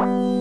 Bye.